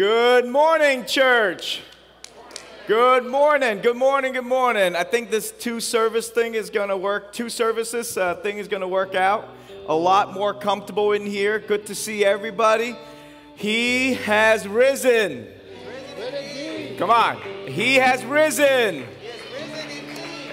Good morning, church. Good morning, good morning, good morning. I think this two service thing is gonna work, two services uh, thing is gonna work out. A lot more comfortable in here. Good to see everybody. He has risen. Come on. He has risen.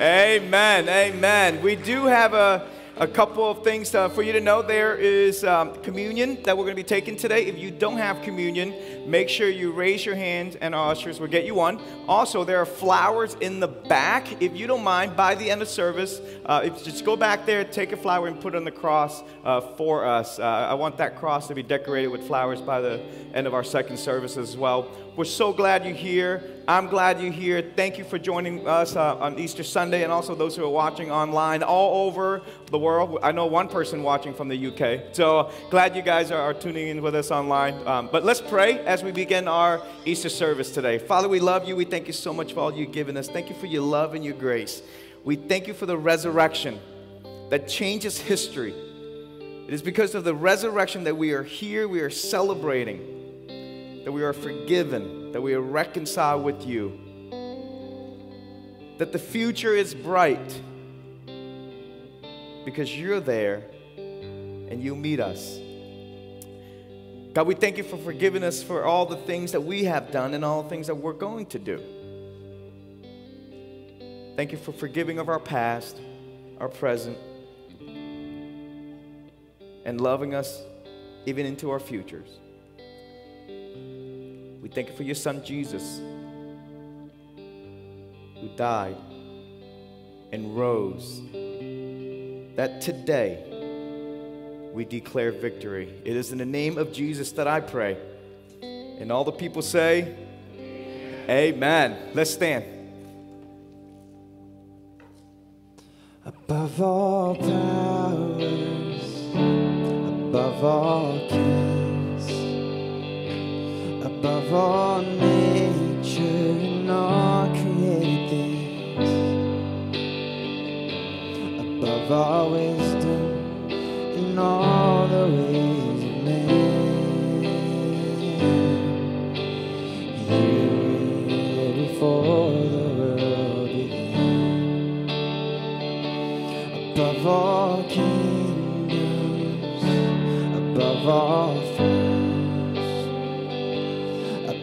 Amen, amen. We do have a a couple of things uh, for you to know. There is um, communion that we're going to be taking today. If you don't have communion, make sure you raise your hand and our ushers will get you one. Also, there are flowers in the back. If you don't mind, by the end of service, uh, if, just go back there, take a flower, and put it on the cross uh, for us. Uh, I want that cross to be decorated with flowers by the end of our second service as well. We're so glad you're here. I'm glad you're here. Thank you for joining us uh, on Easter Sunday and also those who are watching online all over the world. I know one person watching from the UK. So glad you guys are, are tuning in with us online. Um, but let's pray as we begin our Easter service today. Father, we love you. We thank you so much for all you've given us. Thank you for your love and your grace. We thank you for the resurrection that changes history. It is because of the resurrection that we are here, we are celebrating that we are forgiven, that we are reconciled with you, that the future is bright because you're there and you meet us. God, we thank you for forgiving us for all the things that we have done and all the things that we're going to do. Thank you for forgiving of our past, our present, and loving us even into our futures. We thank you for your son Jesus, who died and rose, that today we declare victory. It is in the name of Jesus that I pray. And all the people say, Amen. Amen. Let's stand. Above all powers, above all above all nature and all created things, above all wisdom and all the ways of man. Were before the world began, above all kingdoms, above all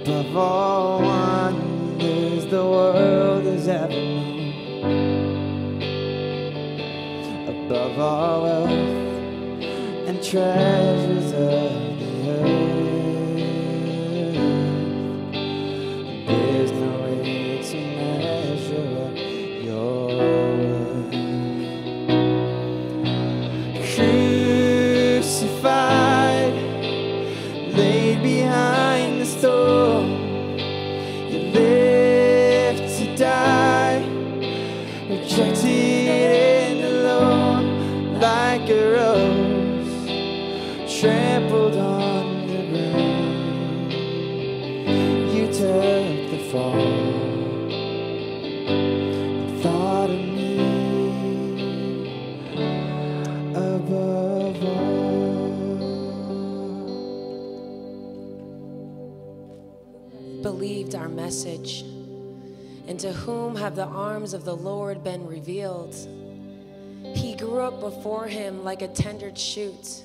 of all wonders the world has ever known. Above all wealth and treasures of whom have the arms of the Lord been revealed? He grew up before him like a tender shoot,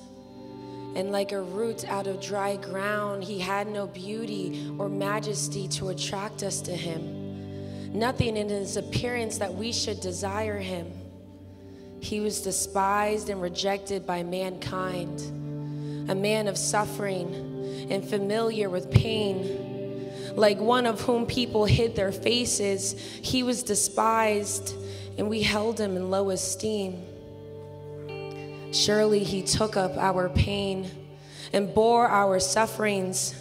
and like a root out of dry ground. He had no beauty or majesty to attract us to him, nothing in his appearance that we should desire him. He was despised and rejected by mankind, a man of suffering and familiar with pain like one of whom people hid their faces. He was despised, and we held him in low esteem. Surely he took up our pain and bore our sufferings.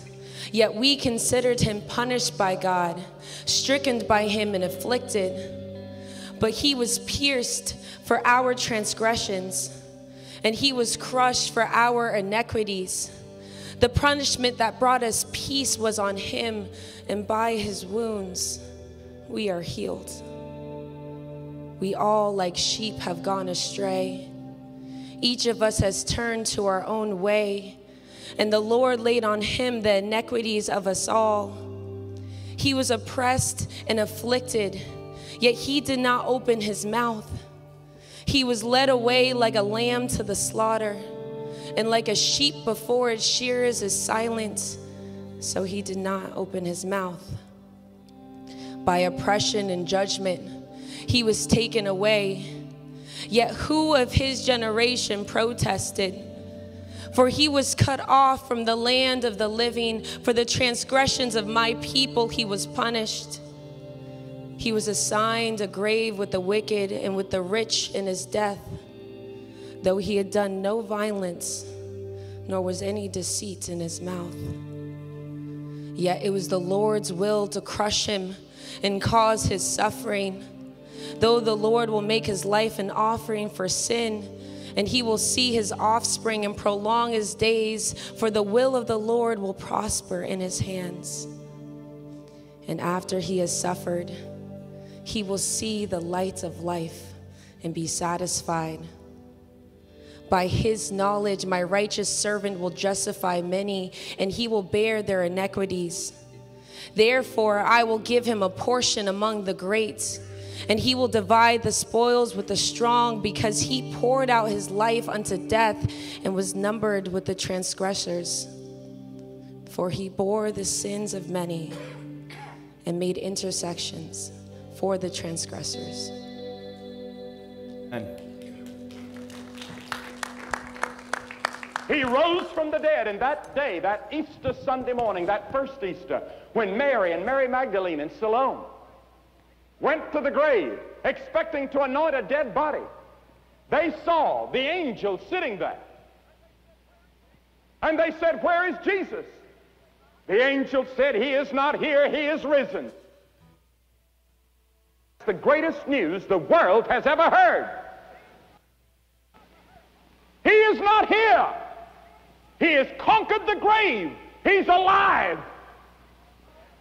Yet we considered him punished by God, stricken by him, and afflicted. But he was pierced for our transgressions, and he was crushed for our iniquities. The punishment that brought us peace was on him, and by his wounds we are healed. We all, like sheep, have gone astray. Each of us has turned to our own way, and the Lord laid on him the iniquities of us all. He was oppressed and afflicted, yet he did not open his mouth. He was led away like a lamb to the slaughter, and like a sheep before its shearers is silent, so he did not open his mouth. By oppression and judgment, he was taken away. Yet who of his generation protested? For he was cut off from the land of the living. For the transgressions of my people he was punished. He was assigned a grave with the wicked and with the rich in his death, though he had done no violence, nor was any deceit in his mouth. Yet it was the Lord's will to crush him and cause his suffering. Though the Lord will make his life an offering for sin, and he will see his offspring and prolong his days, for the will of the Lord will prosper in his hands. And after he has suffered, he will see the light of life and be satisfied. By his knowledge, my righteous servant will justify many, and he will bear their iniquities. Therefore, I will give him a portion among the great, and he will divide the spoils with the strong, because he poured out his life unto death and was numbered with the transgressors. For he bore the sins of many and made intersections for the transgressors. And He rose from the dead, and that day, that Easter Sunday morning, that first Easter, when Mary and Mary Magdalene and Salome went to the grave expecting to anoint a dead body, they saw the angel sitting there. And they said, Where is Jesus? The angel said, He is not here, He is risen. It's the greatest news the world has ever heard. He is not here. He has conquered the grave. He's alive.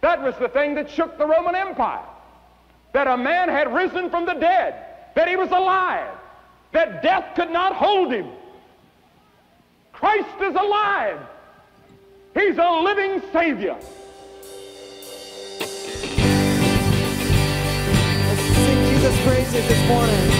That was the thing that shook the Roman Empire. That a man had risen from the dead, that he was alive, that death could not hold him. Christ is alive. He's a living Savior. Let's sing Jesus praises this morning.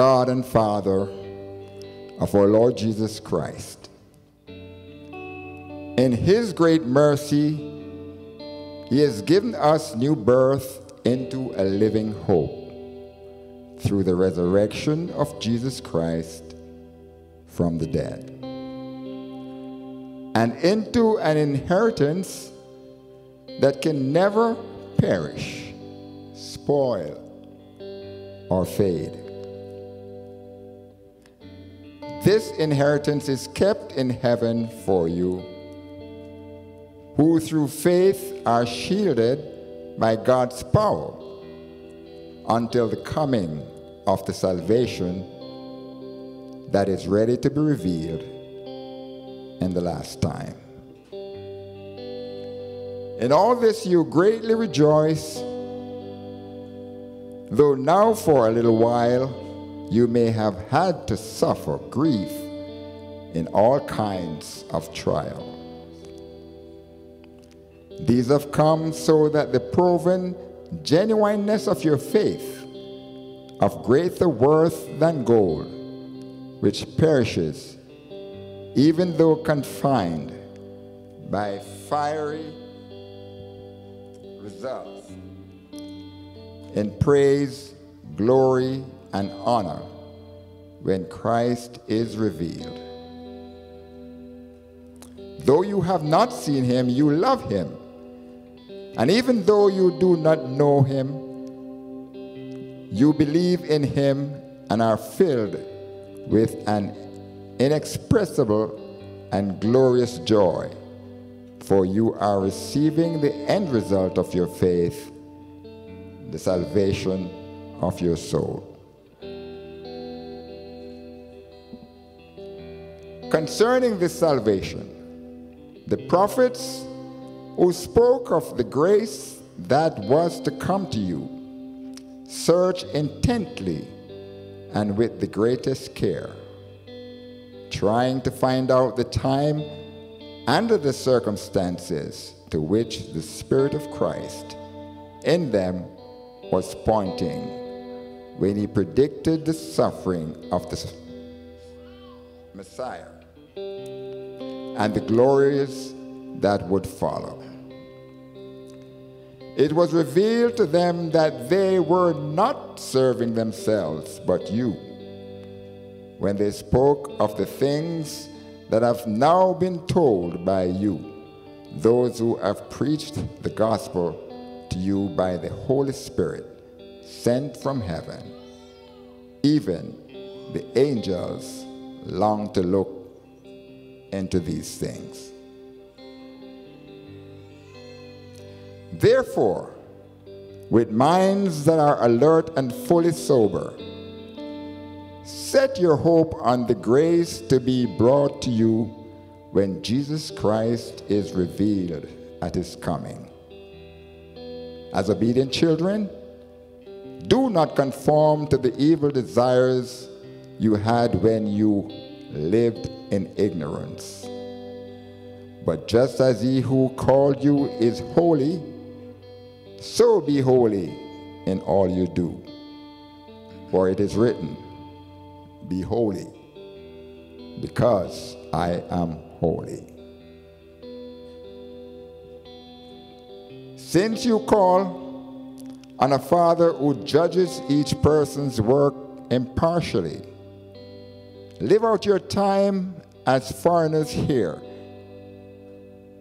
God and Father of our Lord Jesus Christ. In his great mercy, he has given us new birth into a living hope through the resurrection of Jesus Christ from the dead, and into an inheritance that can never perish, spoil, or fade. This inheritance is kept in heaven for you, who through faith are shielded by God's power until the coming of the salvation that is ready to be revealed in the last time. In all this you greatly rejoice, though now for a little while you may have had to suffer grief in all kinds of trial. These have come so that the proven genuineness of your faith, of greater worth than gold, which perishes, even though confined by fiery results in praise, glory, and honor when Christ is revealed. Though you have not seen him, you love him. And even though you do not know him, you believe in him and are filled with an inexpressible and glorious joy, for you are receiving the end result of your faith, the salvation of your soul. Concerning this salvation, the prophets who spoke of the grace that was to come to you search intently and with the greatest care, trying to find out the time and the circumstances to which the Spirit of Christ in them was pointing when he predicted the suffering of the Messiah and the glories that would follow. It was revealed to them that they were not serving themselves, but you, when they spoke of the things that have now been told by you, those who have preached the gospel to you by the Holy Spirit sent from heaven. Even the angels long to look into these things. Therefore, with minds that are alert and fully sober, set your hope on the grace to be brought to you when Jesus Christ is revealed at his coming. As obedient children, do not conform to the evil desires you had when you lived in ignorance. But just as he who called you is holy, so be holy in all you do. For it is written, Be holy, because I am holy. Since you call on a Father who judges each person's work impartially, live out your time as foreigners here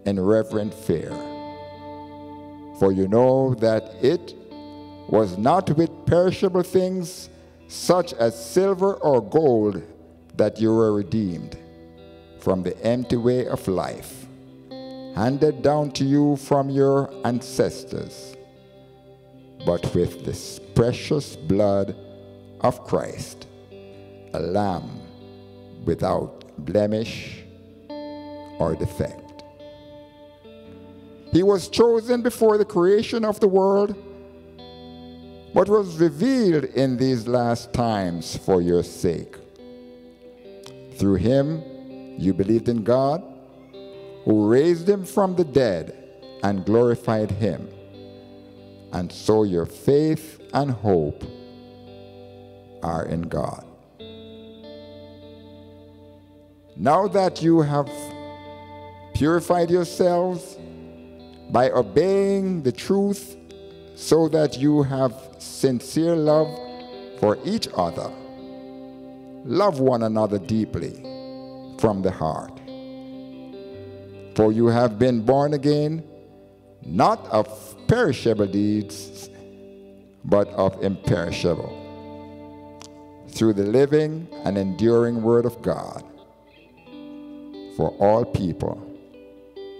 in reverent fear. For you know that it was not with perishable things such as silver or gold that you were redeemed from the empty way of life, handed down to you from your ancestors, but with the precious blood of Christ, a lamb without blemish or defect. He was chosen before the creation of the world, but was revealed in these last times for your sake. Through him, you believed in God, who raised him from the dead and glorified him. And so your faith and hope are in God. Now that you have purified yourselves by obeying the truth, so that you have sincere love for each other, love one another deeply from the heart. For you have been born again, not of perishable deeds, but of imperishable, through the living and enduring Word of God for all people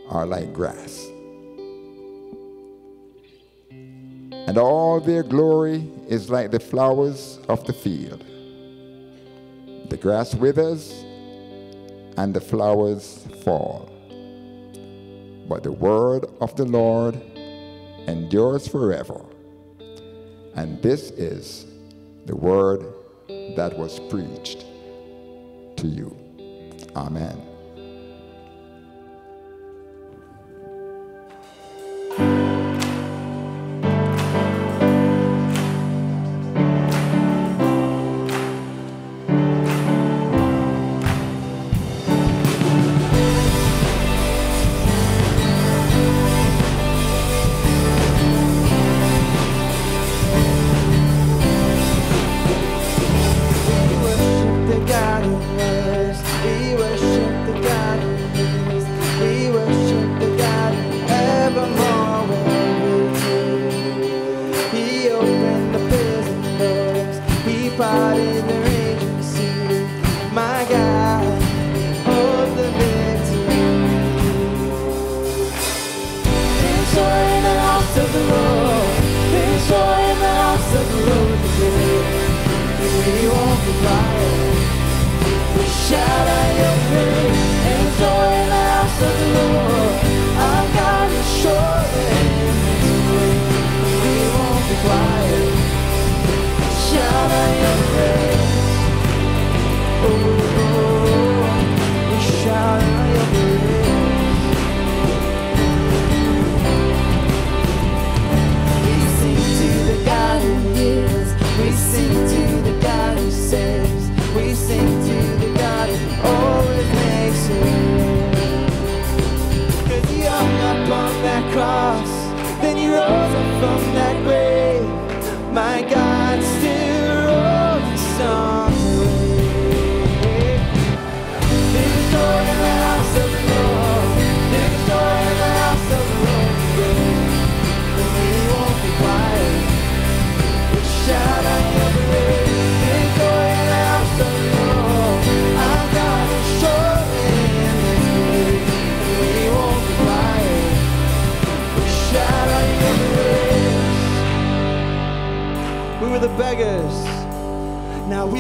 are like grass. And all their glory is like the flowers of the field. The grass withers and the flowers fall. But the word of the Lord endures forever. And this is the word that was preached to you. Amen.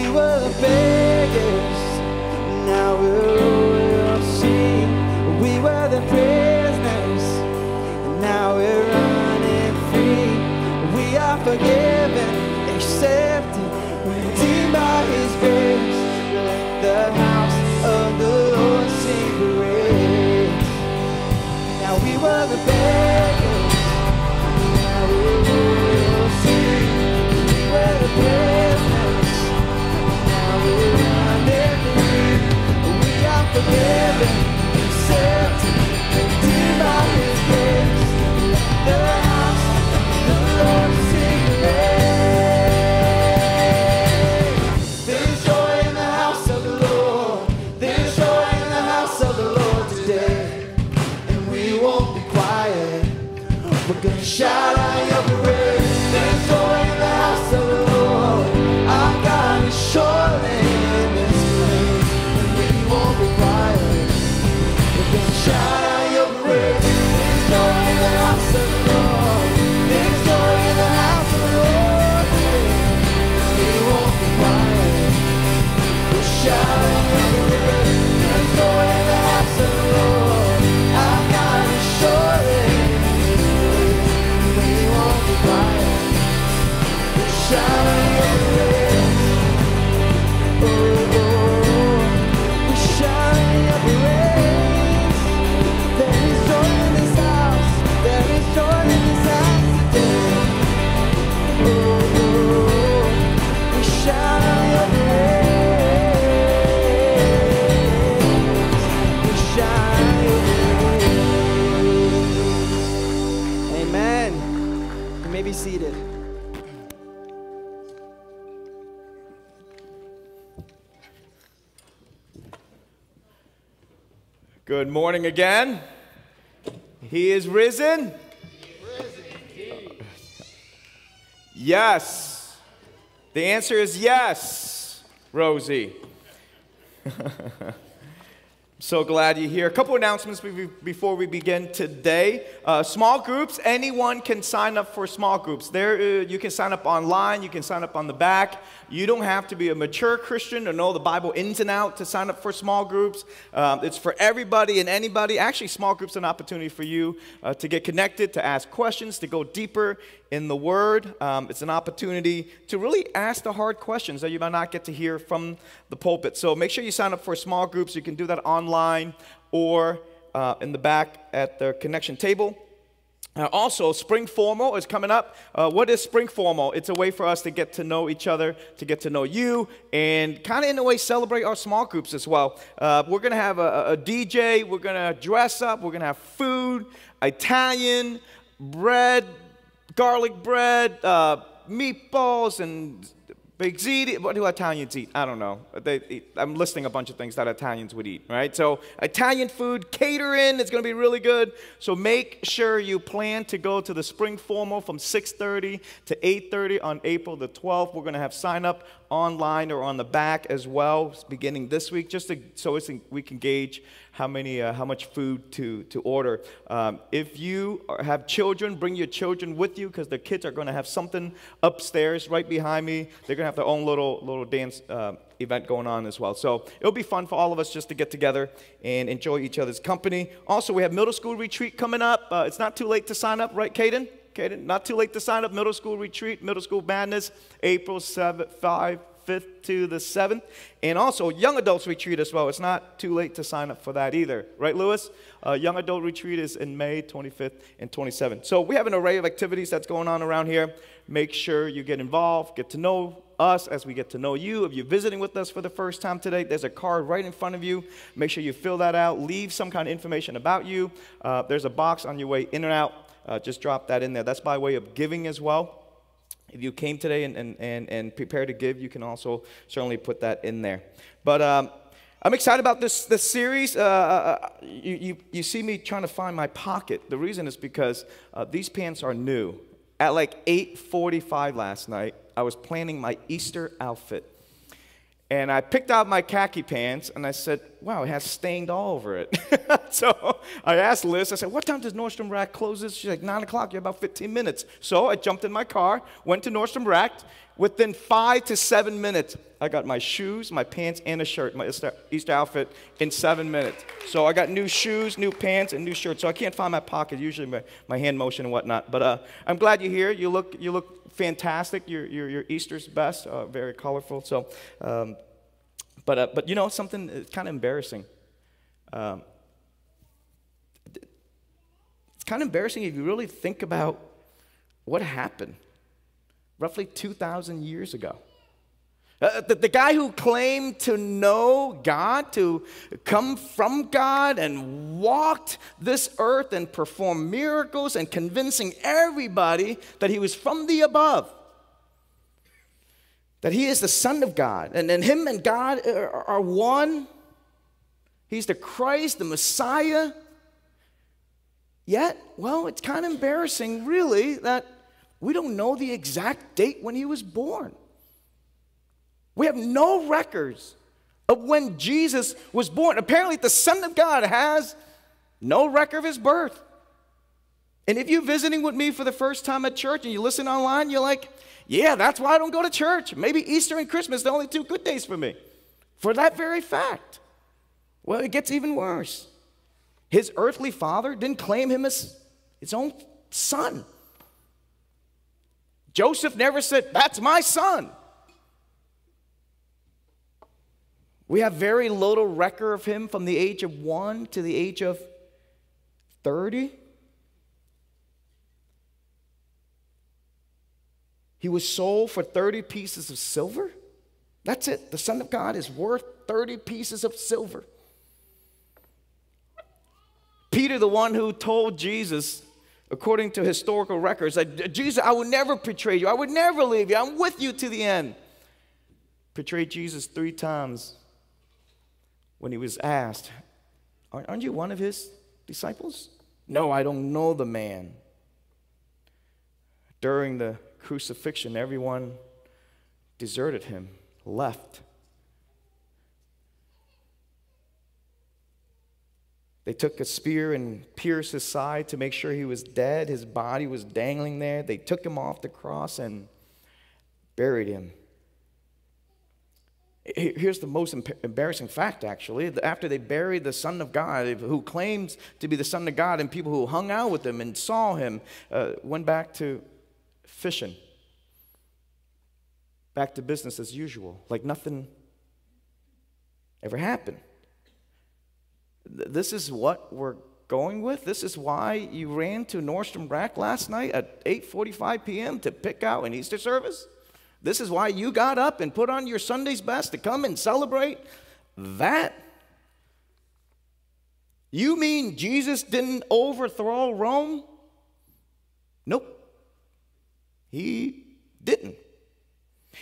were the beggars, now we're all at. We were the prisoners, now we're running free. We are forgiven. Good morning again. He is risen. Yes. The answer is yes, Rosie. So glad you're here. A couple announcements before we begin today. Uh, small groups, anyone can sign up for small groups. There, uh, you can sign up online, you can sign up on the back. You don't have to be a mature Christian to know the Bible ins and out to sign up for small groups. Um, it's for everybody and anybody. Actually, small groups an opportunity for you uh, to get connected, to ask questions, to go deeper in the Word. Um, it's an opportunity to really ask the hard questions that you might not get to hear from the pulpit. So make sure you sign up for small groups. You can do that online or uh, in the back at the connection table. Uh, also, Spring Formal is coming up. Uh, what is Spring Formal? It's a way for us to get to know each other, to get to know you, and kind of in a way celebrate our small groups as well. Uh, we're going to have a, a DJ, we're going to dress up, we're going to have food, Italian, bread, garlic bread, uh, meatballs, and baked ziti. What do Italians eat? I don't know. Eat, I'm listing a bunch of things that Italians would eat, right? So Italian food, catering, it's going to be really good. So make sure you plan to go to the spring formal from 6:30 to 8:30 on April the 12th. We're going to have sign up online or on the back as well, beginning this week, just to, so we can gauge how many, uh, how much food to to order. Um, if you have children, bring your children with you because the kids are going to have something upstairs right behind me. They're going to have their own little little dance. Uh, event going on as well. So it'll be fun for all of us just to get together and enjoy each other's company. Also, we have middle school retreat coming up. Uh, it's not too late to sign up, right, Caden? Caden, not too late to sign up. Middle school retreat, middle school madness, April 7th, 5, 5th to the 7th. And also, young adults retreat as well. It's not too late to sign up for that either. Right, Lewis? Uh, young adult retreat is in May 25th and 27th. So we have an array of activities that's going on around here. Make sure you get involved, get to know us as we get to know you. If you're visiting with us for the first time today, there's a card right in front of you. Make sure you fill that out. Leave some kind of information about you. Uh, there's a box on your way in and out. Uh, just drop that in there. That's by way of giving as well. If you came today and, and, and, and prepare to give, you can also certainly put that in there. But um, I'm excited about this, this series. Uh, uh, you, you, you, see me trying to find my pocket. The reason is because uh, these pants are new. At like 8:45 last night, I was planning my Easter outfit. And I picked out my khaki pants and I said, wow, it has stained all over it. so I asked Liz, I said, what time does Nordstrom Rack closes? She's like, 9 o'clock, you're about 15 minutes. So I jumped in my car, went to Nordstrom Rack. Within five to seven minutes, I got my shoes, my pants, and a shirt, my Easter, Easter outfit in seven minutes. So I got new shoes, new pants, and new shirt. So I can't find my pocket, usually my, my hand motion and whatnot. But uh, I'm glad you're here. You look, you look fantastic. Your, your, your Easter's best, uh, very colorful. So, um, but, uh, but you know, something kind of embarrassing. Um, it's kind of embarrassing if you really think about what happened roughly 2,000 years ago. Uh, the, the, guy who claimed to know God, to come from God, and walked this earth and performed miracles and convincing everybody that he was from the above, that he is the Son of God, and, and him and God are, are one. He's the Christ, the Messiah. Yet, well, it's kind of embarrassing, really, that we don't know the exact date when he was born. We have no records of when Jesus was born. Apparently, the Son of God has no record of his birth. And if you're visiting with me for the first time at church and you listen online, you're like, yeah, that's why I don't go to church. Maybe Easter and Christmas, the only two good days for me. For that very fact. Well, it gets even worse. His earthly father didn't claim him as his own son. Joseph never said, That's my son. We have very little record of him from the age of one to the age of 30. He was sold for 30 pieces of silver. That's it. The Son of God is worth 30 pieces of silver. Peter, the one who told Jesus, according to historical records, that Jesus, I would never betray you. I would never leave you. I'm with you to the end. Betrayed Jesus three times when he was asked, Aren't you one of his disciples? No, I don't know the man. During the crucifixion, everyone deserted him, left. They took a spear and pierced his side to make sure he was dead. His body was dangling there. They took him off the cross and buried him. Here's the most embarrassing fact, actually. After they buried the Son of God, who claims to be the Son of God, and people who hung out with him and saw him, uh, went back to fishing, back to business as usual, like nothing ever happened. This is what we're going with. This is why you ran to Nordstrom Rack last night at 8:45 p.m. to pick out an Easter service. This is why you got up and put on your Sunday's best to come and celebrate that. You mean Jesus didn't overthrow Rome? Nope. He didn't.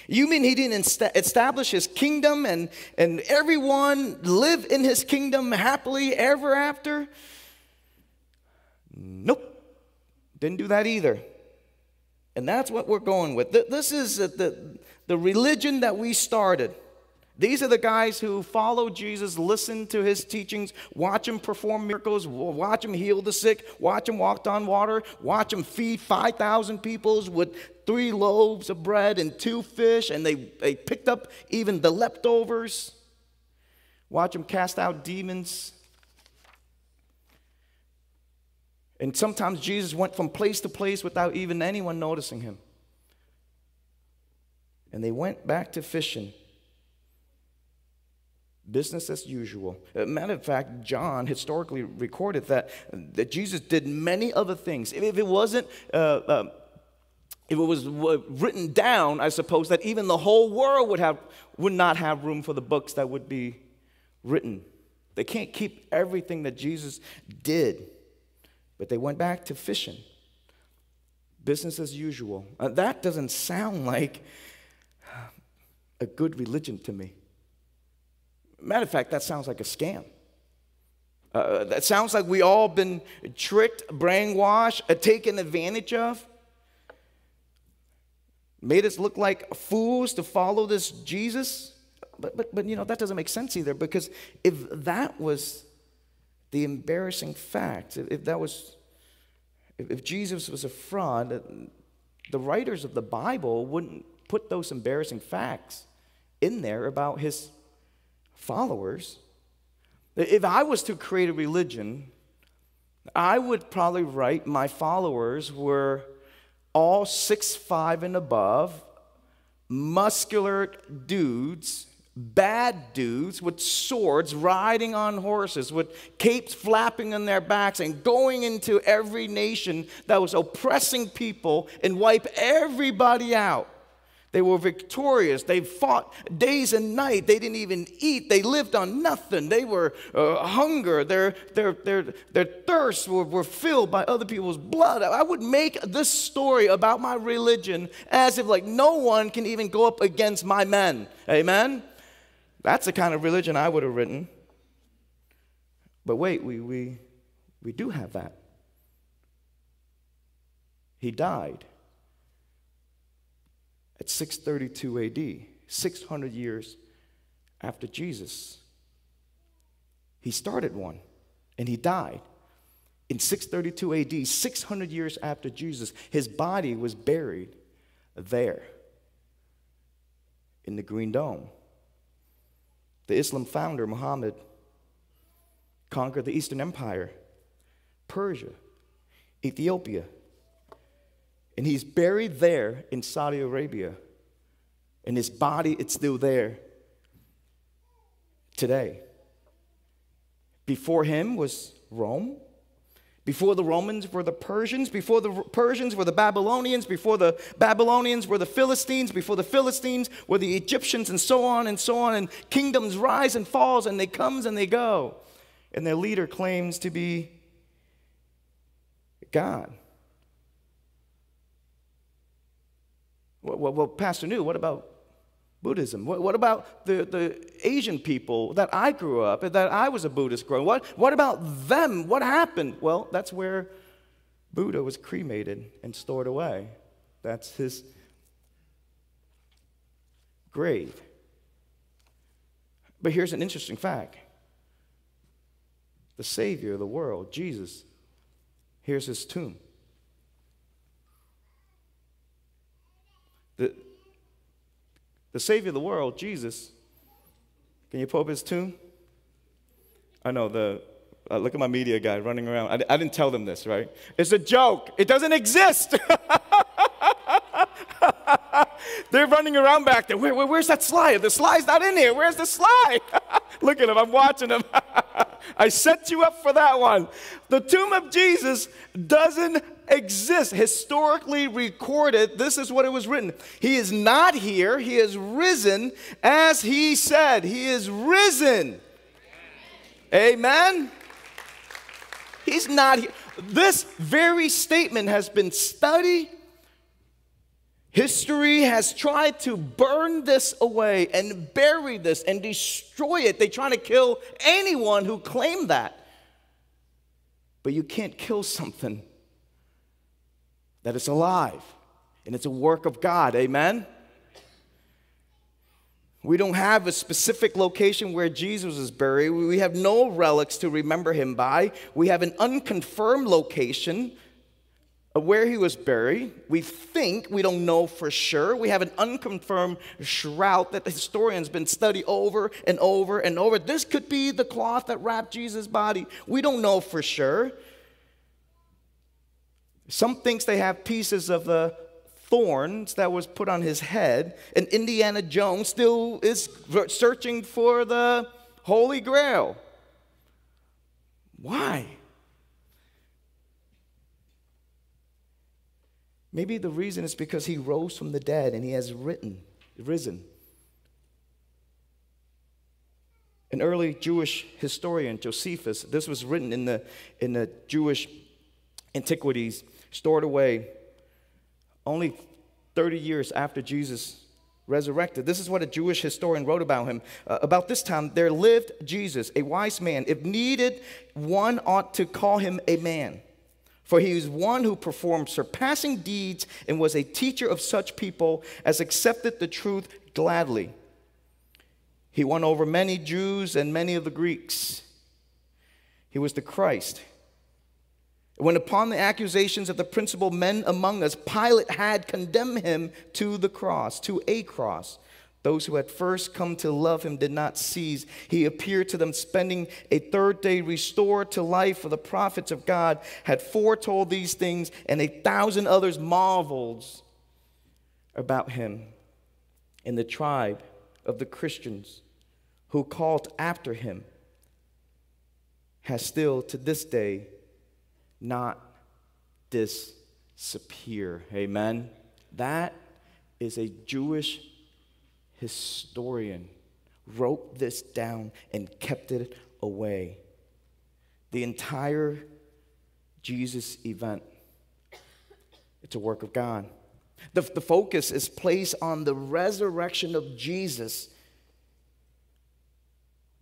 You mean he didn't establish his kingdom and, and everyone live in his kingdom happily ever after? Nope. Didn't do that either. And that's what we're going with. This is uh, the, the religion that we started. These are the guys who follow Jesus, listen to his teachings, watch him perform miracles, watch him heal the sick, watch him walk on water, watch him feed 5,000 people with three loaves of bread and two fish, and they, they picked up even the leftovers. Watch him cast out demons. And sometimes Jesus went from place to place without even anyone noticing him. And they went back to fishing. Business as usual. matter of fact, John historically recorded that, that Jesus did many other things. If it wasn't, uh, uh, if it was written down, I suppose that even the whole world would, have, would not have room for the books that would be written. They can't keep everything that Jesus did. But they went back to fishing. Business as usual. Uh, that doesn't sound like a good religion to me. Matter of fact, that sounds like a scam. Uh, that sounds like we all been tricked, brainwashed, uh, taken advantage of. Made us look like fools to follow this Jesus. But, but, but, you know, that doesn't make sense either because if that was the embarrassing fact. If that was, if Jesus was a fraud, uh, the writers of the Bible wouldn't put those embarrassing facts in there about his followers. If I was to create a religion, I would probably write my followers were all six five and above, muscular dudes bad dudes with swords riding on horses, with capes flapping on their backs, and going into every nation that was oppressing people and wipe everybody out. They were victorious. They fought days and night. They didn't even eat. They lived on nothing. They were uh, hunger. Their, their, their, their thirsts were, were filled by other people's blood. I would make this story about my religion as if like no one can even go up against my men. Amen? That's the kind of religion I would have written. But wait, we, we, we do have that. He died at 632 AD, 600 years after Jesus. He started one and he died. In 632 AD, 600 years after Jesus, his body was buried there in the Green Dome. The Islam founder, Muhammad, conquered the Eastern Empire, Persia, Ethiopia, and he's buried there in Saudi Arabia. And his body, it's still there today. Before him was Rome, before the Romans were the Persians. Before the Persians were the Babylonians. Before the Babylonians were the Philistines. Before the Philistines were the Egyptians, and so on and so on. And kingdoms rise and falls, and they comes and they go. And their leader claims to be God. Well, well, well Pastor New, what about Buddhism? What, what about the, the Asian people that I grew up, that I was a Buddhist growing What, what about them? What happened? Well, that's where Buddha was cremated and stored away. That's his grave. But here's an interesting fact the Savior of the world, Jesus, here's his tomb. The, the Savior of the world, Jesus, can you pull up his tomb? I know the uh, look at my media guy running around. I, I didn't tell them this, right? It's a joke. It doesn't exist. They're running around back there. Where, where, where's that slide? The slide's not in here. Where's the slide? Look at him. I'm watching him. I set you up for that one. The tomb of Jesus doesn't exist. Historically recorded, this is what it was written. He is not here. He is risen as he said. He is risen. Amen. He's not here. This very statement has been studied History has tried to burn this away and bury this and destroy it. They try to kill anyone who claimed that. But you can't kill something that is alive and it's a work of God. Amen? We don't have a specific location where Jesus is buried. We have no relics to remember him by. We have an unconfirmed location of where he was buried. We think, we don't know for sure. We have an unconfirmed shroud that the historians been studied over and over and over. This could be the cloth that wrapped Jesus' body. We don't know for sure. Some thinks they have pieces of the thorns that was put on his head, and Indiana Jones still is searching for the Holy Grail. Why? Maybe the reason is because he rose from the dead and he has written, risen. An early Jewish historian, Josephus, this was written in the, in the Jewish antiquities, stored away only 30 years after Jesus resurrected. This is what a Jewish historian wrote about him. Uh, about this time, there lived Jesus, a wise man. If needed, one ought to call him a man for he is one who performed surpassing deeds and was a teacher of such people as accepted the truth gladly. He won over many Jews and many of the Greeks. He was the Christ. When, upon the accusations of the principal men among us, Pilate had condemned him to the cross, to a cross. Those who had first come to love him did not cease. He appeared to them, spending a third day restored to life. For the prophets of God had foretold these things, and a thousand others marveled about him. And the tribe of the Christians who called after him has still to this day not disappeared. Amen. That is a Jewish historian wrote this down and kept it away. The entire Jesus event, it's a work of God. The, the focus is placed on the resurrection of Jesus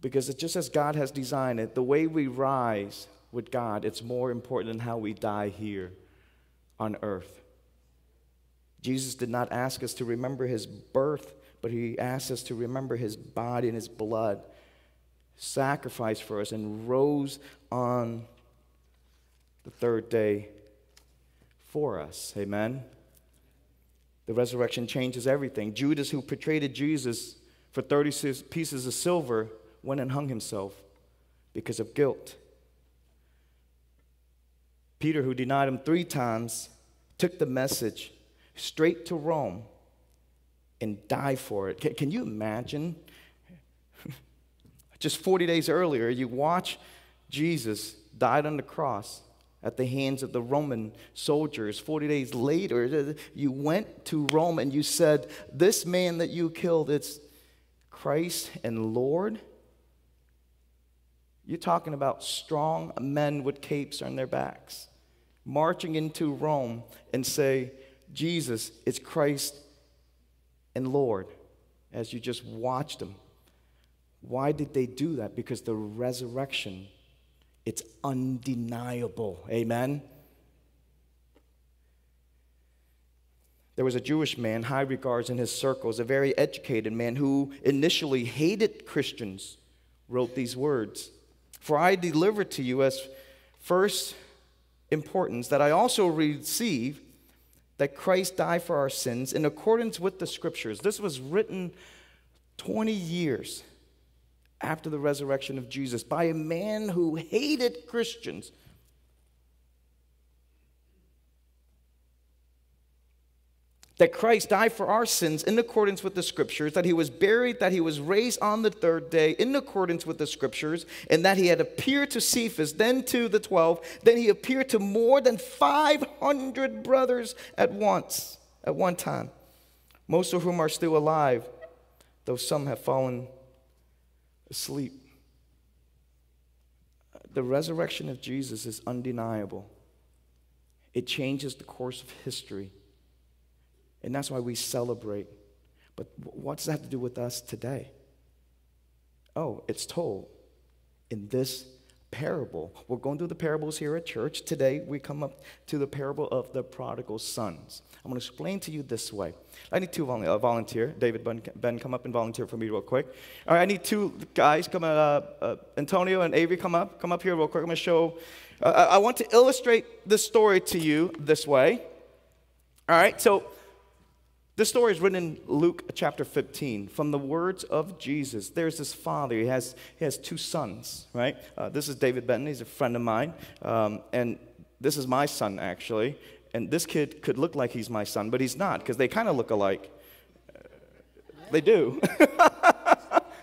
because it's just as God has designed it, the way we rise with God, it's more important than how we die here on earth. Jesus did not ask us to remember his birth but he asked us to remember his body and his blood sacrificed for us and rose on the third day for us. Amen. The resurrection changes everything. Judas, who betrayed Jesus for 36 pieces of silver, went and hung himself because of guilt. Peter, who denied him three times, took the message straight to Rome and died for it. Can, can you imagine? Just 40 days earlier, you watch Jesus died on the cross at the hands of the Roman soldiers. 40 days later, you went to Rome and you said, This man that you killed, it's Christ and Lord. You're talking about strong men with capes on their backs marching into Rome and say, Jesus is Christ and Lord as you just watched them. Why did they do that? Because the resurrection, it's undeniable. Amen? There was a Jewish man, high regards in his circles, a very educated man who initially hated Christians, wrote these words For I deliver to you as first importance that I also receive that Christ died for our sins in accordance with the scriptures. This was written 20 years after the resurrection of Jesus by a man who hated Christians. That Christ died for our sins in accordance with the scriptures, that he was buried, that he was raised on the third day in accordance with the scriptures, and that he had appeared to Cephas, then to the twelve, then he appeared to more than 500 brothers at once, at one time, most of whom are still alive, though some have fallen asleep. The resurrection of Jesus is undeniable. It changes the course of history. And that's why we celebrate. But what does that to do with us today? Oh, it's told in this parable. We're going through the parables here at church. Today, we come up to the parable of the prodigal sons. I'm going to explain to you this way. I need two vol- uh, volunteer. David, ben, ben, come up and volunteer for me real quick. All right, I need two guys. Come, uh, uh, Antonio and Avery, come up. Come up here real quick. I'm going to show. Uh, I want to illustrate this story to you this way. All right, so this story is written in Luke chapter 15 from the words of Jesus. There's this father, he has, he has two sons, right? Uh, this is David Benton, he's a friend of mine. Um, and this is my son, actually. And this kid could look like he's my son, but he's not because they kind of look alike. They do.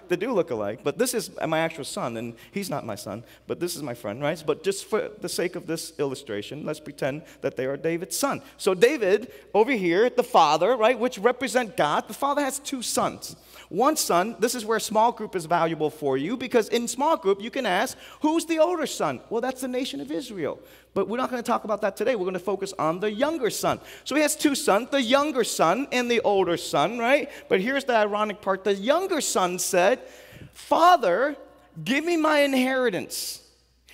they do look alike. But this is my actual son, and he's not my son, but this is my friend, right? But just for the sake of this illustration, let's pretend that they are David's son. So David, over here, the father, right, which represent God, the father has two sons. One son, this is where small group is valuable for you because in small group you can ask, who's the older son? Well, that's the nation of Israel. But we're not going to talk about that today. We're going to focus on the younger son. So he has two sons, the younger son and the older son, right? But here's the ironic part the younger son said, Father, give me my inheritance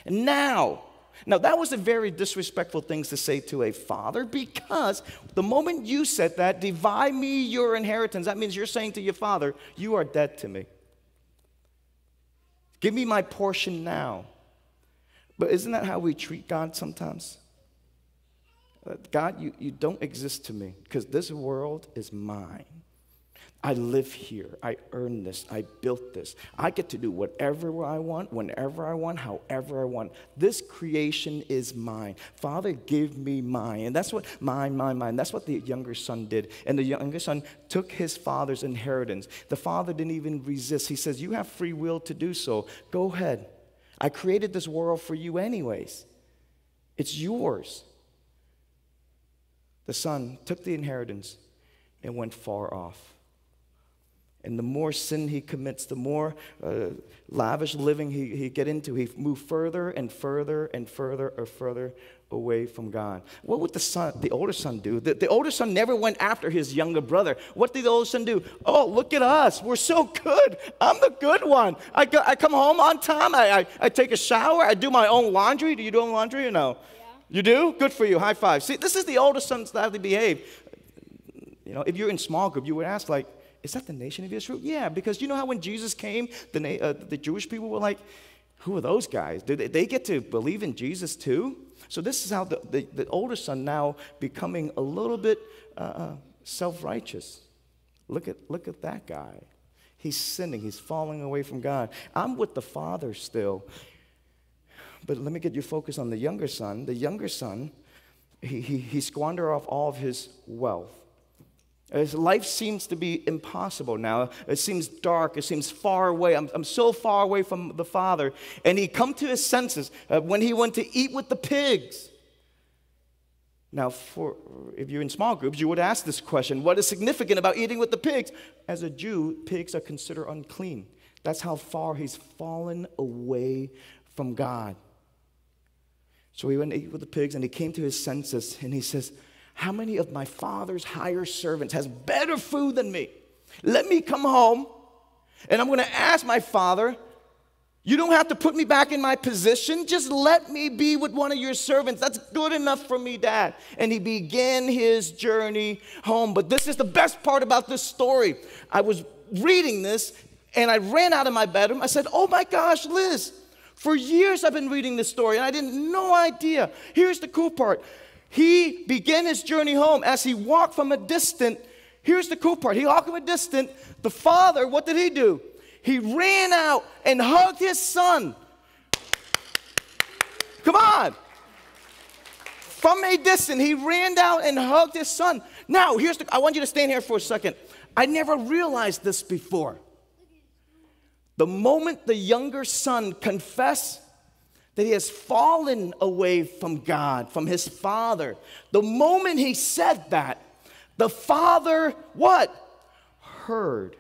now. Now, that was a very disrespectful thing to say to a father because the moment you said that, divide me your inheritance, that means you're saying to your father, You are dead to me. Give me my portion now. But isn't that how we treat God sometimes? Uh, God, you, you don't exist to me because this world is mine. I live here. I earned this. I built this. I get to do whatever I want, whenever I want, however I want. This creation is mine. Father, give me mine. And that's what mine, mine, mine. That's what the younger son did. And the younger son took his father's inheritance. The father didn't even resist. He says, You have free will to do so. Go ahead. I created this world for you, anyways. It's yours. The son took the inheritance and went far off. And the more sin he commits, the more uh, lavish living he, he get into, he move further and further and further or further away from God. What would the son, the older son do? The, the older son never went after his younger brother. What did the older son do? Oh, look at us. We're so good. I'm the good one. I, go, I come home on time. I, I, I take a shower. I do my own laundry. Do you do own laundry or no? Yeah. You do? Good for you. High five. See, this is the older son's how they behave. You know, if you're in small group, you would ask like, is that the nation of Israel? Yeah, because you know how when Jesus came, the, uh, the Jewish people were like, who are those guys? Do they, they get to believe in Jesus too? So this is how the, the, the older son now becoming a little bit uh, uh self-righteous. Look at, look at that guy. He's sinning. He's falling away from God. I'm with the father still. But let me get you focused on the younger son. The younger son, he, he, he squandered off all of his wealth. His life seems to be impossible now. It seems dark. It seems far away. I'm, I'm so far away from the Father. And he come to his senses uh, when he went to eat with the pigs. Now, for, if you're in small groups, you would ask this question What is significant about eating with the pigs? As a Jew, pigs are considered unclean. That's how far he's fallen away from God. So he went to eat with the pigs and he came to his senses and he says, how many of my father's higher servants has better food than me? Let me come home and I'm going to ask my father, you don't have to put me back in my position. Just let me be with one of your servants. That's good enough for me, Dad. And he began his journey home. But this is the best part about this story. I was reading this and I ran out of my bedroom. I said, Oh my gosh, Liz, for years I've been reading this story and I didn't no idea. Here's the cool part. He began his journey home as he walked from a distant. Here's the cool part. He walked from a distant. The father, what did he do? He ran out and hugged his son. Come on. From a distance, he ran out and hugged his son. Now, here's the I want you to stand here for a second. I never realized this before. The moment the younger son confessed that he has fallen away from God, from his father, the moment he said that, the father what? Heard.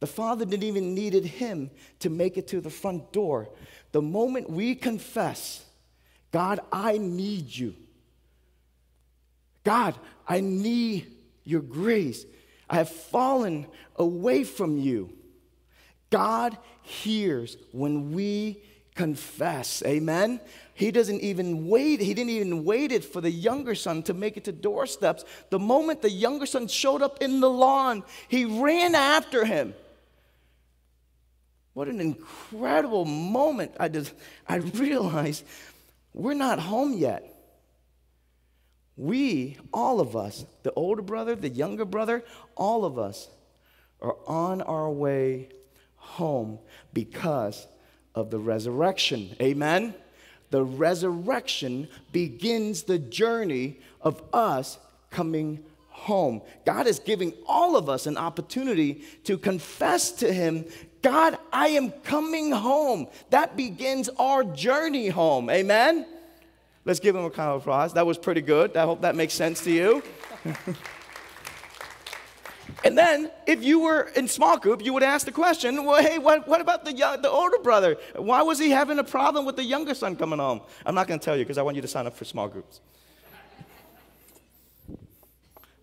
The father didn't even needed him to make it to the front door. The moment we confess, God, I need you. God, I need your grace. I have fallen away from you. God hears when we confess. Amen. He doesn't even wait. He didn't even wait it for the younger son to make it to doorsteps. The moment the younger son showed up in the lawn, he ran after him. What an incredible moment. I just I realized we're not home yet. We, all of us, the older brother, the younger brother, all of us are on our way home because of the resurrection. Amen. The resurrection begins the journey of us coming home. God is giving all of us an opportunity to confess to Him God, I am coming home. That begins our journey home. Amen? Let's give him a kind of applause. That was pretty good. I hope that makes sense to you. and then, if you were in small group, you would ask the question, well, hey, what, what about the, young, the older brother? Why was he having a problem with the younger son coming home? I'm not going to tell you because I want you to sign up for small groups.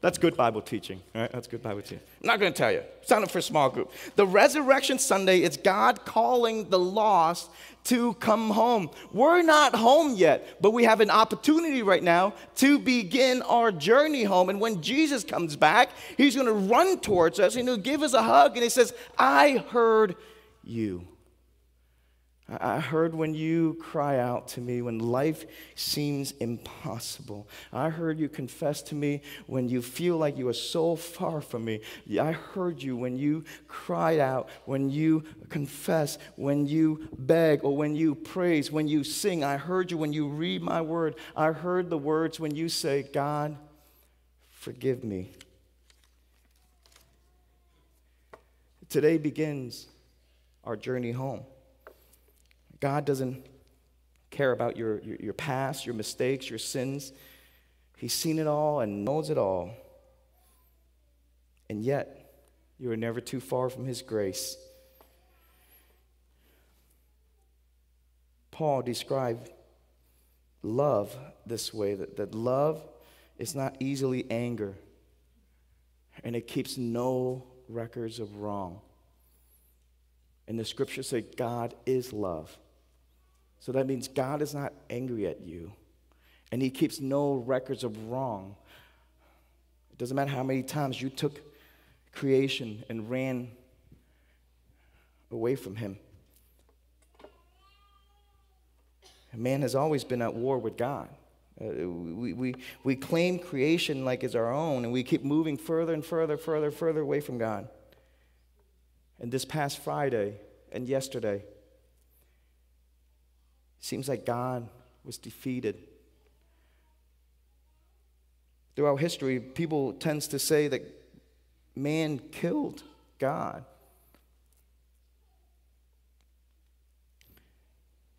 That's good Bible teaching, right? That's good Bible teaching. I'm not going to tell you. Sign up for a small group. The Resurrection Sunday is God calling the lost to come home. We're not home yet, but we have an opportunity right now to begin our journey home. And when Jesus comes back, he's going to run towards us and he'll give us a hug and he says, I heard you. I heard when you cry out to me when life seems impossible. I heard you confess to me when you feel like you are so far from me. I heard you when you cried out, when you confess, when you beg, or when you praise, when you sing. I heard you when you read my word. I heard the words when you say, God, forgive me. Today begins our journey home. God doesn't care about your, your, your past, your mistakes, your sins. He's seen it all and knows it all. And yet, you are never too far from His grace. Paul described love this way that, that love is not easily anger, and it keeps no records of wrong. And the scriptures say God is love. So that means God is not angry at you, and He keeps no records of wrong. It doesn't matter how many times you took creation and ran away from Him. Man has always been at war with God. Uh, we, we, we claim creation like it's our own, and we keep moving further and further, further, further away from God. And this past Friday and yesterday, Seems like God was defeated. Throughout history, people tends to say that man killed God.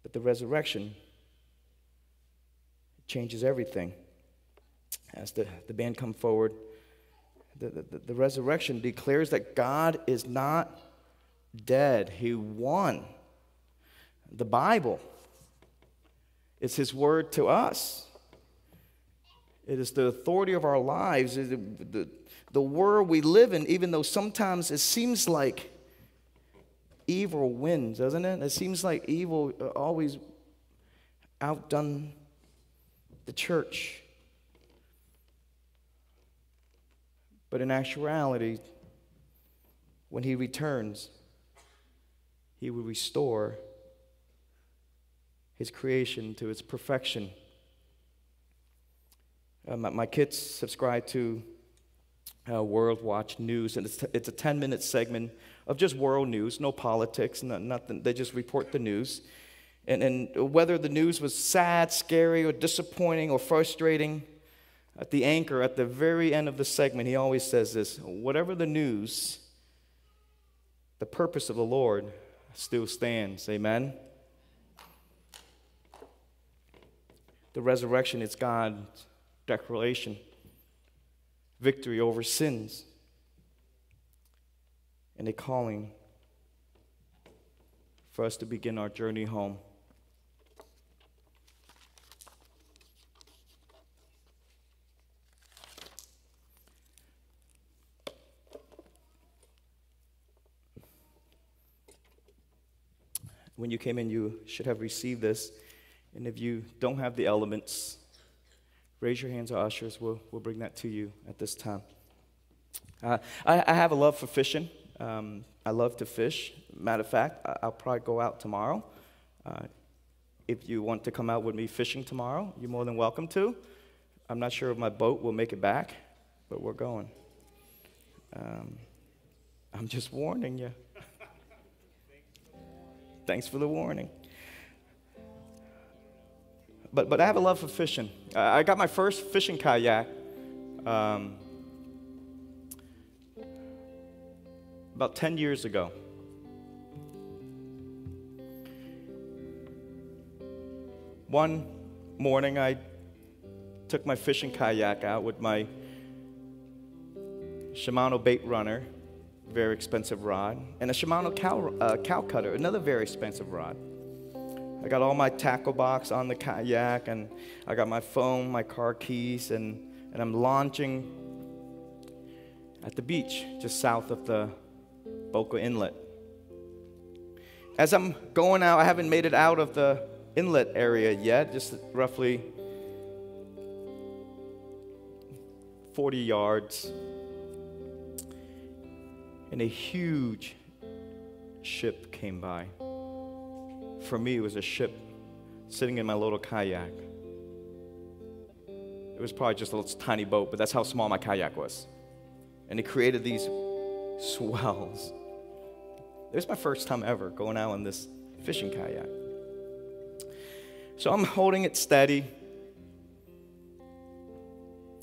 But the resurrection changes everything. As the, the band come forward, the, the, the resurrection declares that God is not dead. He won. The Bible it's His word to us. It is the authority of our lives, the, the world we live in, even though sometimes it seems like evil wins, doesn't it? It seems like evil uh, always outdone the church. But in actuality, when he returns, he will restore his creation to its perfection. Uh, my, my, kids subscribe to uh, World Watch News, and it's, it's a 10 minute segment of just world news, no politics, no, nothing. They just report the news. And, and whether the news was sad, scary, or disappointing, or frustrating, at the anchor, at the very end of the segment, he always says this whatever the news, the purpose of the Lord still stands. Amen? The resurrection is God's declaration, victory over sins, and a calling for us to begin our journey home. When you came in, you should have received this. And if you don't have the elements, raise your hands, our ushers will we'll bring that to you at this time. Uh, I, I, have a love for fishing. Um, I love to fish. Matter of fact, I, will probably go out tomorrow. Uh, if you want to come out with me fishing tomorrow, you're more than welcome to. I'm not sure if my boat will make it back, but we're going. Um, I'm just warning you. Thanks for the warning. But, but I have a love for fishing. I got my first fishing kayak um, about 10 years ago. One morning, I took my fishing kayak out with my Shimano bait runner very expensive rod, and a Shimano cow, uh, Calcutta, another very expensive rod. I got all my tackle box on the kayak, and I got my phone, my car keys, and, and I'm launching at the beach just south of the Boca Inlet. As I'm going out, I haven't made it out of the inlet area yet, just roughly 40 yards and a huge ship came by. For me, it was a ship sitting in my little kayak. It was probably just a little tiny boat, but that's how small my kayak was. And it created these swells. It was my first time ever going out on this fishing kayak. So I'm holding it steady,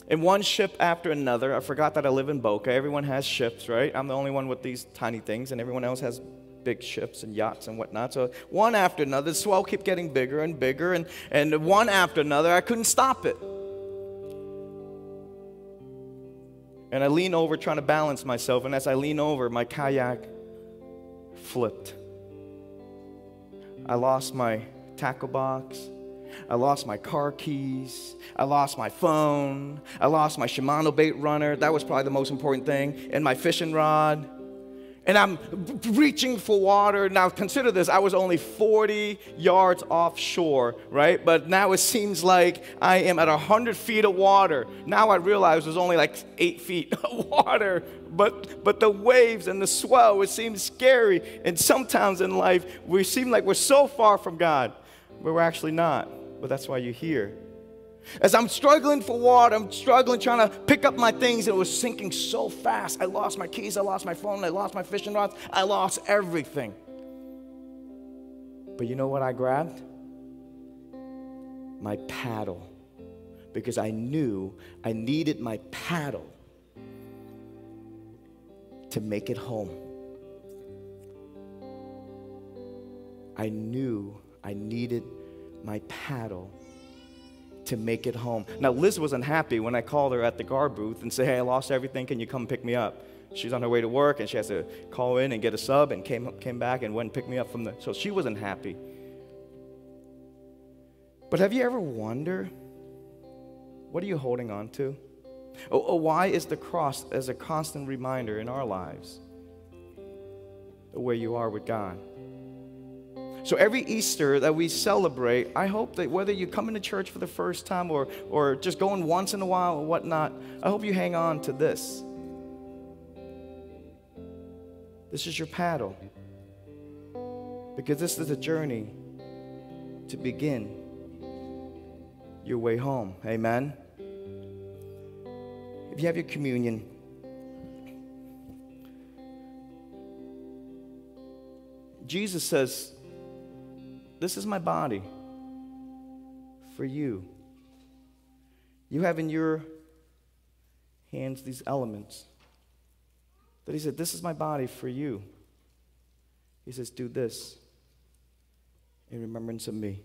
and one ship after another. I forgot that I live in Boca. Everyone has ships, right? I'm the only one with these tiny things, and everyone else has big ships and yachts and whatnot. So one after another, the swell kept getting bigger and bigger, and, and one after another, I couldn't stop it. And I lean over trying to balance myself, and as I lean over, my kayak flipped. I lost my tackle box. I lost my car keys. I lost my phone. I lost my Shimano bait runner. That was probably the most important thing. And my fishing rod. And I'm reaching for water. Now, consider this I was only 40 yards offshore, right? But now it seems like I am at 100 feet of water. Now I realize there's only like eight feet of water. But, but the waves and the swell, it seems scary. And sometimes in life, we seem like we're so far from God, but we're actually not but that's why you're here. As I'm struggling for water, I'm struggling trying to pick up my things, and it was sinking so fast. I lost my keys, I lost my phone, I lost my fishing rods, I lost everything. But you know what I grabbed? My paddle. Because I knew I needed my paddle to make it home. I knew I needed my paddle to make it home. Now, Liz wasn't happy when I called her at the guard booth and said, Hey, I lost everything. Can you come pick me up? She's on her way to work and she has to call in and get a sub and came, came back and went and picked me up from the. So she wasn't happy. But have you ever wondered What are you holding on to? Oh, or why is the cross as a constant reminder in our lives where you are with God? So every Easter that we celebrate, I hope that whether you come into church for the first time or, or just going once in a while or whatnot, I hope you hang on to this. This is your paddle. Because this is a journey to begin your way home. Amen. If you have your communion, Jesus says, This is my body for you. You have in your hands these elements. That he said, This is my body for you. He says, Do this in remembrance of me.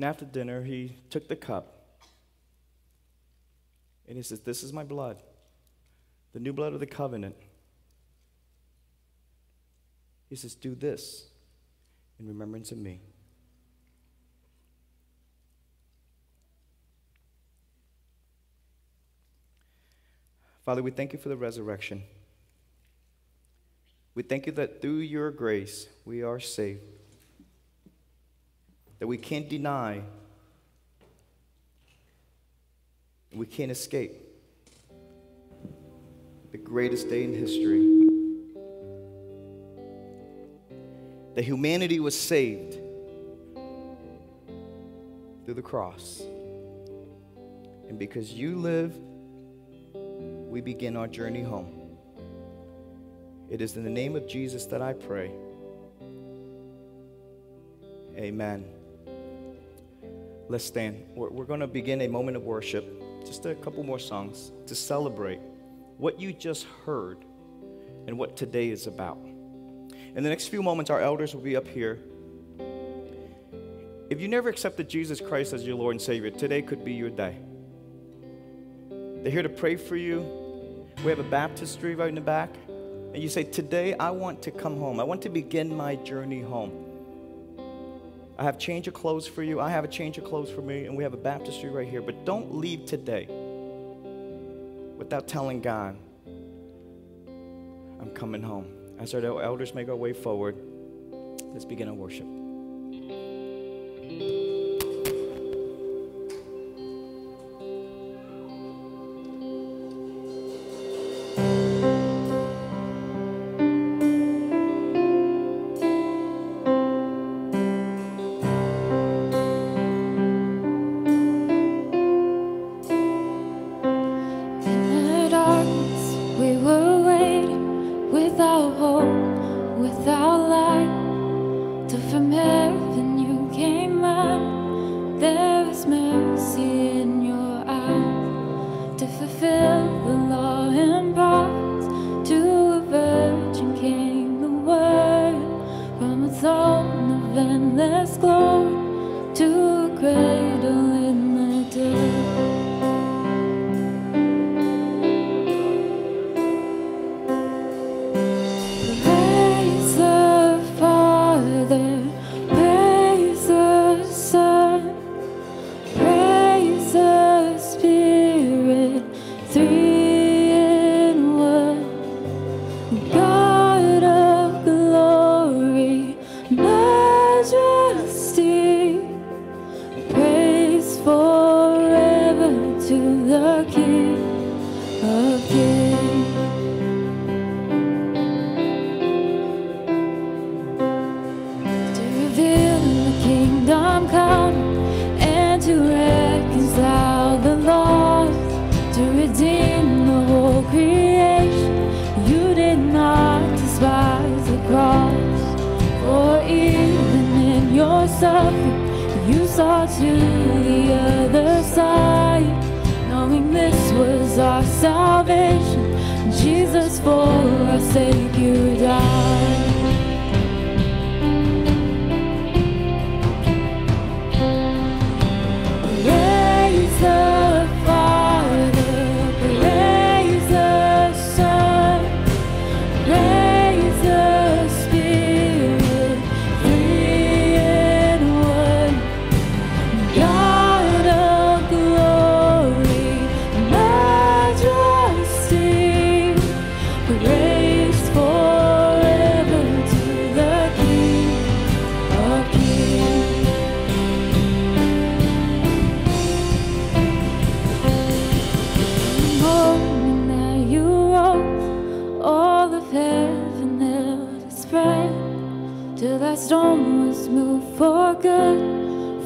And after dinner, he took the cup and he says, This is my blood, the new blood of the covenant. He says, Do this in remembrance of me. Father, we thank you for the resurrection. We thank you that through your grace we are saved that we can't deny, we can't escape. The greatest day in history. That humanity was saved through the cross. And because you live, we begin our journey home. It is in the name of Jesus that I pray. Amen. Let's stand. We're, we're going to begin a moment of worship, just a couple more songs to celebrate what you just heard and what today is about. In the next few moments, our elders will be up here. If you never accepted Jesus Christ as your Lord and Savior, today could be your day. They're here to pray for you. We have a baptistry right in the back. And you say, Today I want to come home. I want to begin my journey home. I have change of clothes for you. I have a change of clothes for me, and we have a baptistry right here. But don't leave today without telling God, I'm coming home. As our elders make our way forward, let's begin our worship. storm was moved for good,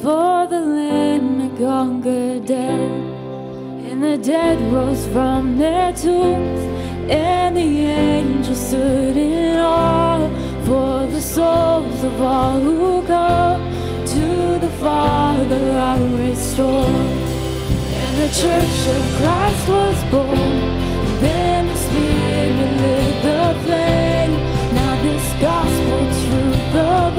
for the land no longer dead. And the dead rose from their tombs, and the angels stood in awe for the souls of all who go to the Father are restored. And the church of Christ was born, and then the Spirit lit the flame.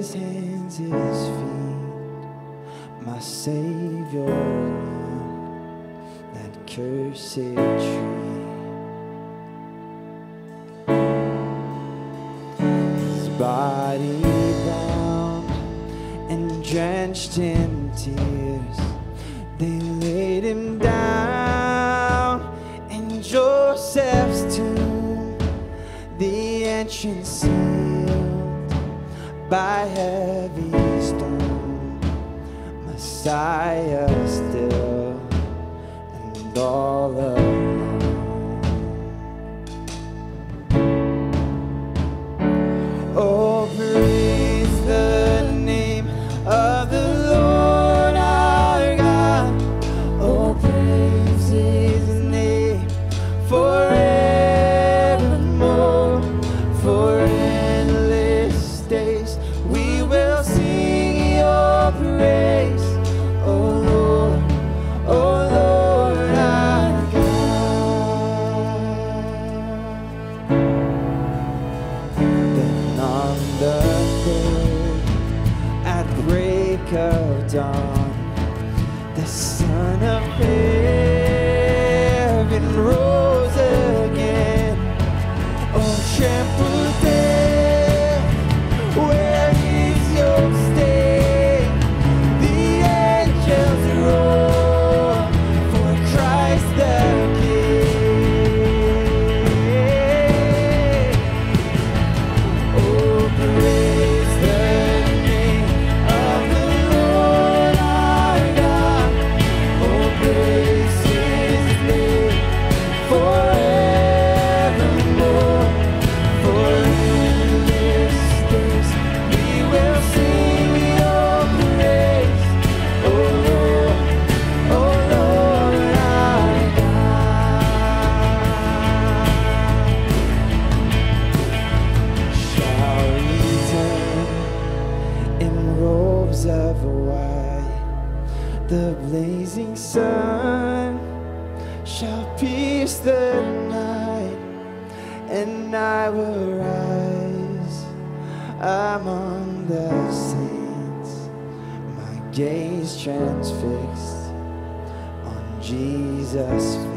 his hands, his feet. My Savior, on that cursed tree. His body bound and drenched in tears, they laid him down in Joseph's tomb, the ancient sea by heavy stone. Messiah still, and all of shall pierce the night, and I will rise among the saints, my gaze transfixed on Jesus.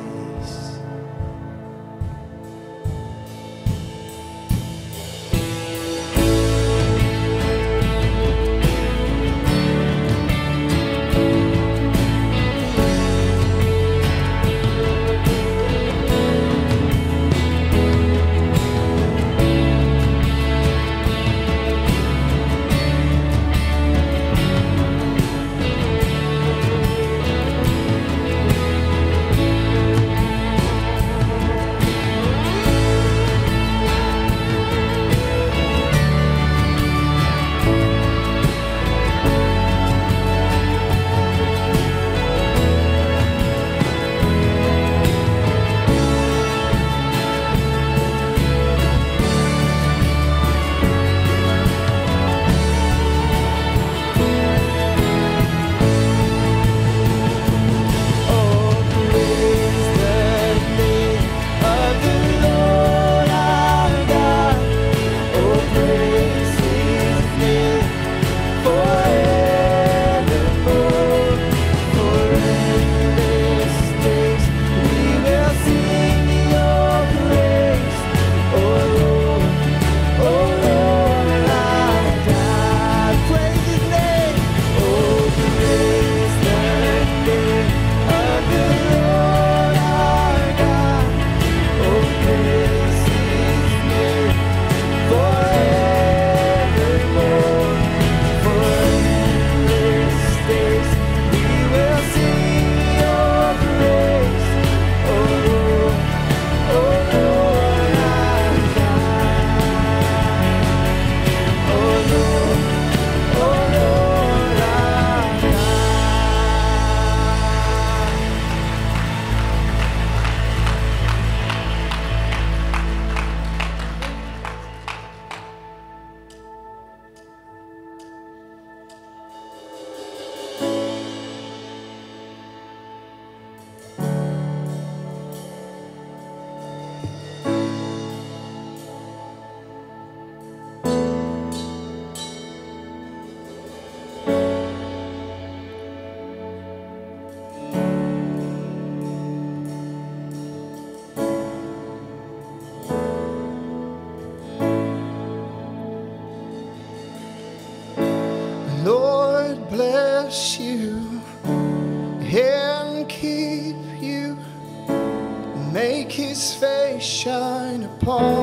bless you and keep you, make his face shine upon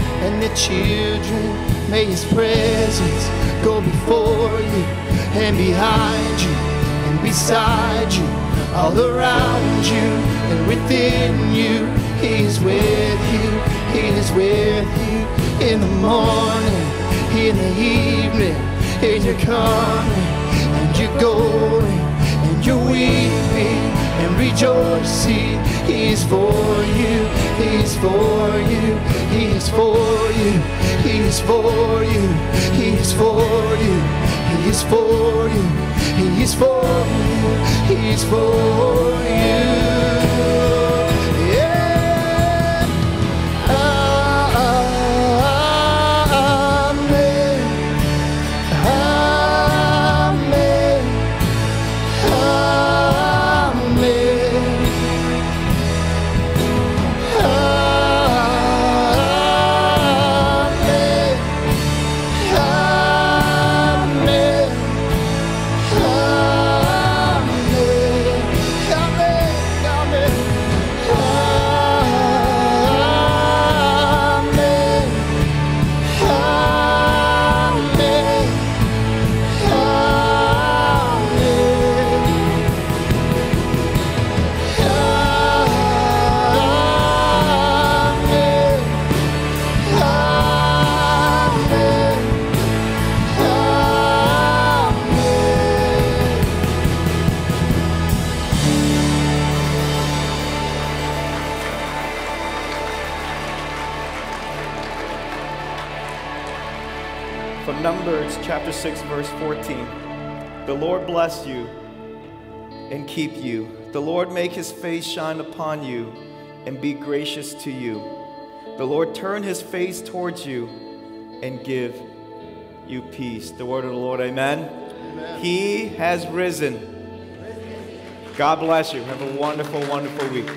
and their children. May his presence go before you and behind you and beside you, all around you and within you. He is with you, He is with you in the morning, in the evening, and you're coming and you're going and you're weeping and rejoicing. He is for you, He is for you, He is for you, He is for you, He is for you, He is for you, He is for you, He is for you. Chapter 6, verse 14. The Lord bless you and keep you. The Lord make his face shine upon you and be gracious to you. The Lord turn his face towards you and give you peace. The word of the Lord, amen. He has risen. God bless you. Have a wonderful, wonderful week.